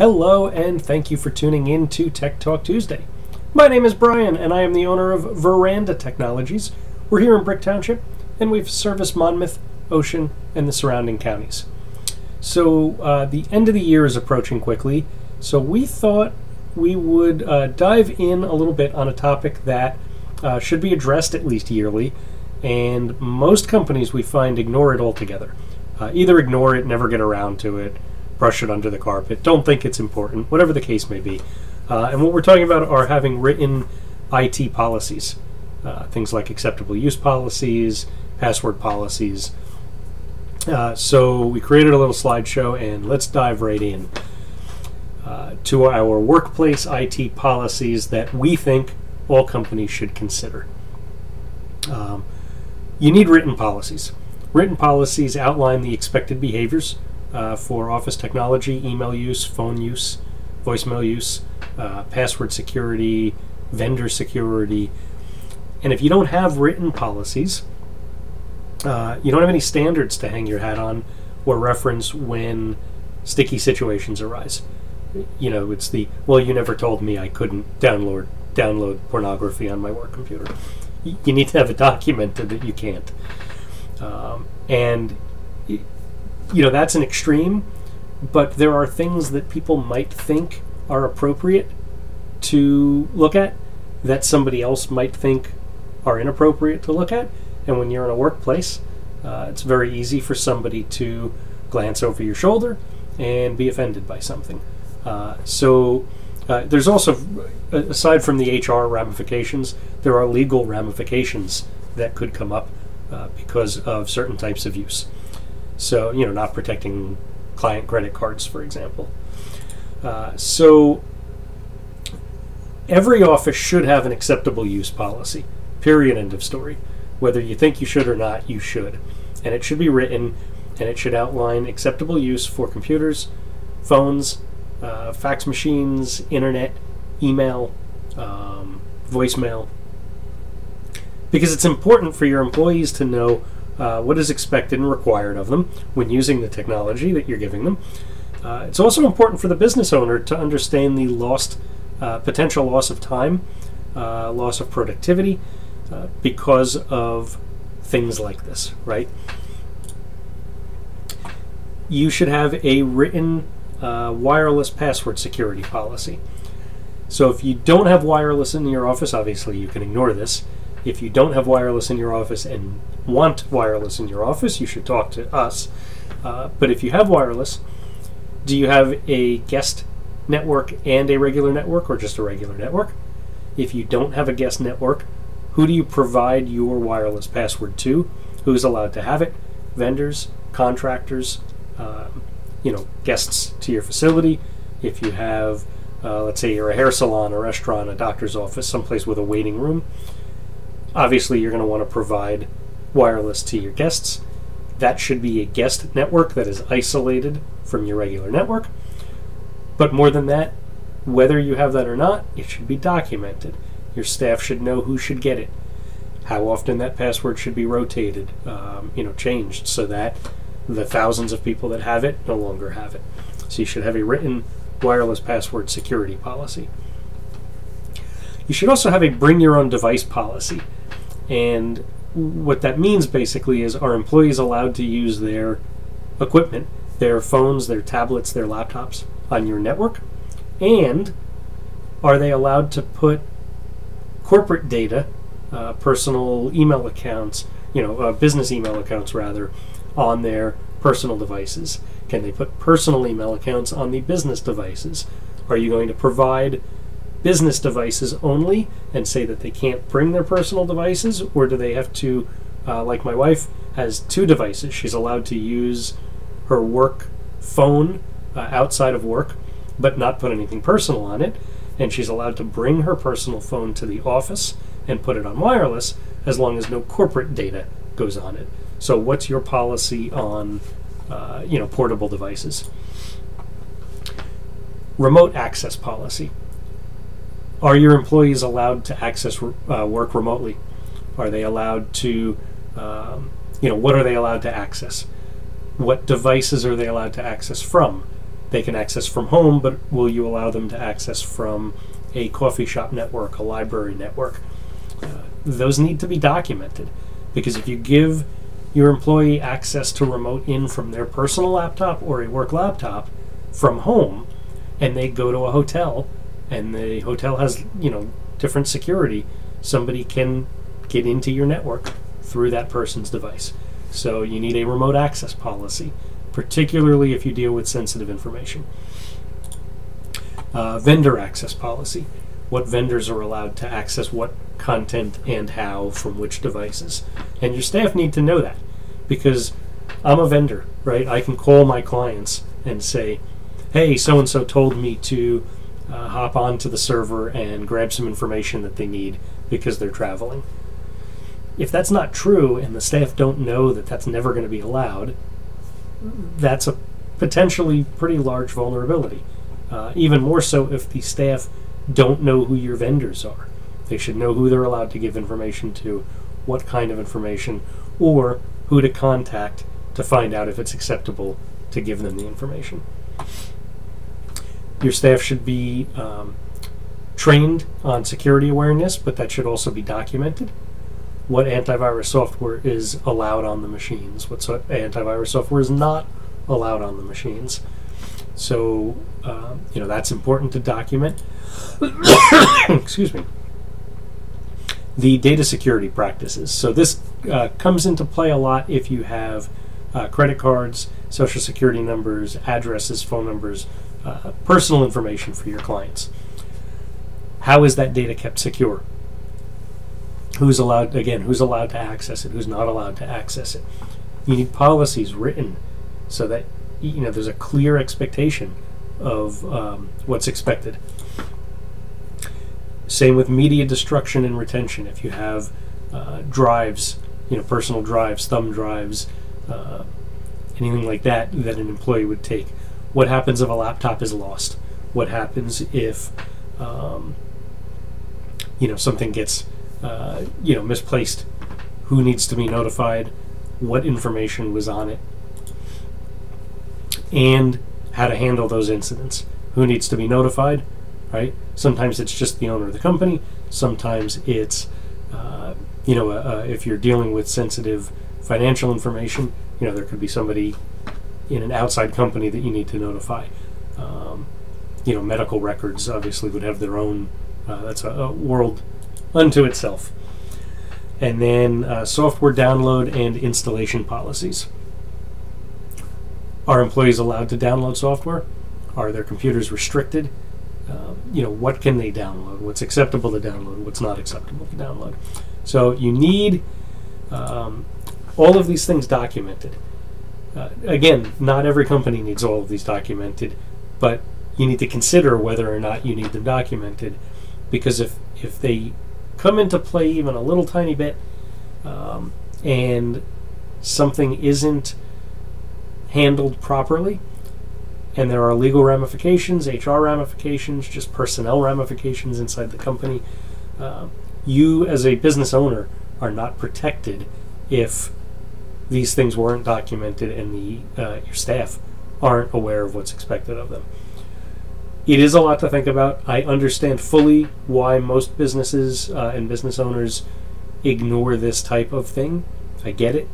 Hello, and thank you for tuning in to Tech Talk Tuesday. My name is Brian, and I am the owner of Veranda Technologies. We're here in Brick Township, and we've serviced Monmouth, Ocean, and the surrounding counties. So, uh, the end of the year is approaching quickly, so we thought we would uh, dive in a little bit on a topic that uh, should be addressed at least yearly, and most companies we find ignore it altogether. Uh, either ignore it, never get around to it, brush it under the carpet, don't think it's important, whatever the case may be. Uh, and what we're talking about are having written IT policies, uh, things like acceptable use policies, password policies. Uh, so we created a little slideshow, and let's dive right in uh, to our workplace IT policies that we think all companies should consider. Um, you need written policies. Written policies outline the expected behaviors uh, for office technology, email use, phone use, voicemail use, uh, password security, vendor security. And if you don't have written policies, uh, you don't have any standards to hang your hat on or reference when sticky situations arise. You know, it's the well, you never told me I couldn't download download pornography on my work computer. You need to have it documented that you can't. Um, and you know that's an extreme, but there are things that people might think are appropriate to look at that somebody else might think are inappropriate to look at. And when you're in a workplace, uh, it's very easy for somebody to glance over your shoulder and be offended by something. Uh, so uh, there's also, aside from the HR ramifications, there are legal ramifications that could come up uh, because of certain types of use. So, you know, not protecting client credit cards, for example. Uh, so, every office should have an acceptable use policy. Period. End of story. Whether you think you should or not, you should. And it should be written and it should outline acceptable use for computers, phones, uh, fax machines, internet, email, um, voicemail. Because it's important for your employees to know uh, what is expected and required of them when using the technology that you're giving them. Uh, it's also important for the business owner to understand the lost uh, potential loss of time, uh, loss of productivity, uh, because of things like this, right? You should have a written wireless password security policy. So if you don't have wireless in your office, obviously you can ignore this. If you don't have wireless in your office and want wireless in your office, you should talk to us. Uh, but if you have wireless, do you have a guest network and a regular network, or just a regular network? If you don't have a guest network, who do you provide your wireless password to? Who's allowed to have it? Vendors, contractors, um, you know, guests to your facility. If you have, uh, let's say, you're a hair salon, a restaurant, a doctor's office, someplace with a waiting room, obviously you're going to want to provide wireless to your guests. That should be a guest network that is isolated from your regular network. But more than that, whether you have that or not, it should be documented. Your staff should know who should get it, how often that password should be rotated, um, you know, changed, so that the thousands of people that have it no longer have it. So you should have a written wireless password security policy. You should also have a bring your own device policy. And what that means basically is are employees allowed to use their equipment, their phones, their tablets, their laptops on your network? And are they allowed to put corporate data, uh, personal email accounts, you know, uh, business email accounts rather, on their personal devices? Can they put personal email accounts on the business devices? Are you going to provide business devices only and say that they can't bring their personal devices, or do they have to, uh, like my wife has two devices, she's allowed to use her work phone uh, outside of work, but not put anything personal on it, and she's allowed to bring her personal phone to the office and put it on wireless as long as no corporate data goes on it. So, what's your policy on, uh, you know, portable devices? Remote access policy. Are your employees allowed to access uh, work remotely? Are they allowed to, um, you know, what are they allowed to access? What devices are they allowed to access from? they can access from home, but will you allow them to access from a coffee shop network, a library network? Uh, those need to be documented because if you give your employee access to remote in from their personal laptop or a work laptop from home and they go to a hotel and the hotel has you know different security somebody can get into your network through that person's device so you need a remote access policy particularly if you deal with sensitive information uh, vendor access policy what vendors are allowed to access what content and how from which devices. And your staff need to know that because I'm a vendor, right? I can call my clients and say, hey, so and so told me to uh, hop onto the server and grab some information that they need because they're traveling. If that's not true and the staff don't know that that's never going to be allowed, that's a potentially pretty large vulnerability. Uh, even more so if the staff don't know who your vendors are. They should know who they're allowed to give information to, what kind of information, or who to contact to find out if it's acceptable to give them the information. Your staff should be um, trained on security awareness, but that should also be documented. What antivirus software is allowed on the machines, what so- antivirus software is not allowed on the machines. So, uh, you know, that's important to document. Excuse me. The data security practices. So, this uh, comes into play a lot if you have uh, credit cards, social security numbers, addresses, phone numbers, uh, personal information for your clients. How is that data kept secure? Who's allowed, again, who's allowed to access it, who's not allowed to access it? You need policies written so that you know there's a clear expectation of um, what's expected. Same with media destruction and retention. If you have uh, drives, you know, personal drives, thumb drives, uh, anything like that that an employee would take, what happens if a laptop is lost? What happens if, um, you know, something gets, uh, you know, misplaced? Who needs to be notified? What information was on it? And how to handle those incidents. Who needs to be notified, right? Sometimes it's just the owner of the company. Sometimes it's, uh, you know, uh, uh, if you're dealing with sensitive financial information, you know, there could be somebody in an outside company that you need to notify. Um, you know, medical records obviously would have their own. Uh, that's a, a, world unto itself. And then uh, software download and installation policies. Are employees allowed to download software? Are their computers restricted? Uh, you know, what can they download? What's acceptable to download? What's not acceptable to download? So you need um, all of these things documented. Uh, again, not every company needs all of these documented, but you need to consider whether or not you need them documented, because if if they come into play even a little tiny bit, um, and something isn't handled properly, and there are legal ramifications, HR ramifications, just personnel ramifications inside the company. Uh, you, as a business owner, are not protected if these things weren't documented and the uh, your staff aren't aware of what's expected of them. It is a lot to think about. I understand fully why most businesses uh, and business owners ignore this type of thing. I get it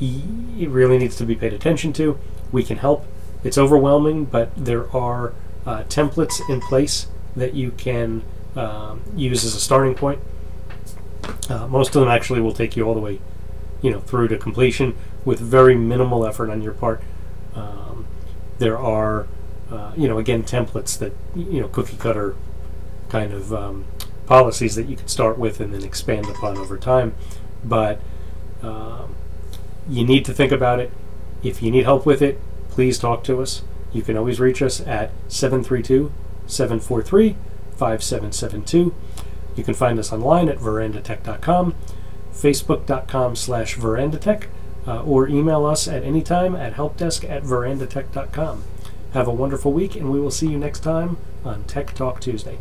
it really needs to be paid attention to. We can help. It's overwhelming, but there are uh, templates in place that you can um, use as a starting point. Uh, most of them actually will take you all the way, you know, through to completion with very minimal effort on your part. Um, there are, uh, you know, again templates that you know cookie cutter kind of um, policies that you can start with and then expand upon over time, but um, you need to think about it. If you need help with it, please talk to us. You can always reach us at 732 743 5772. You can find us online at verandatech.com, facebook.com slash verandatech, uh, or email us at any time at helpdesk at verandatech.com. Have a wonderful week, and we will see you next time on Tech Talk Tuesday.